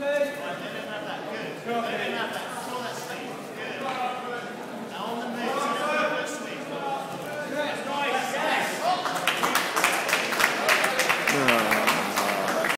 Go,